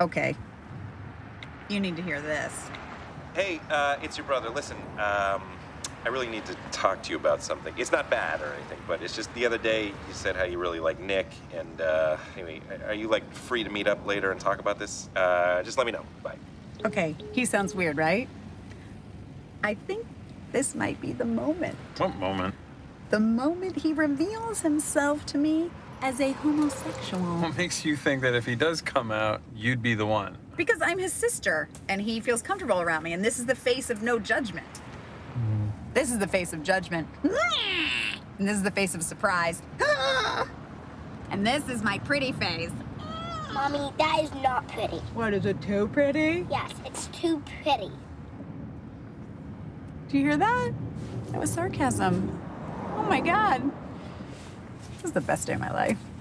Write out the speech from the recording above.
Okay. You need to hear this. Hey, uh, it's your brother. Listen, um, I really need to talk to you about something. It's not bad or anything, but it's just the other day you said how you really like Nick, and uh, anyway, are you like free to meet up later and talk about this? Uh, just let me know. Bye. Okay, he sounds weird, right? I think this might be the moment. What moment? The moment he reveals himself to me as a homosexual. What makes you think that if he does come out, you'd be the one? Because I'm his sister, and he feels comfortable around me, and this is the face of no judgment. This is the face of judgment. And this is the face of surprise. And this is my pretty face. Mommy, that is not pretty. What is it, too pretty? Yes, it's too pretty. Do you hear that? That was sarcasm. Oh my god. This is the best day of my life.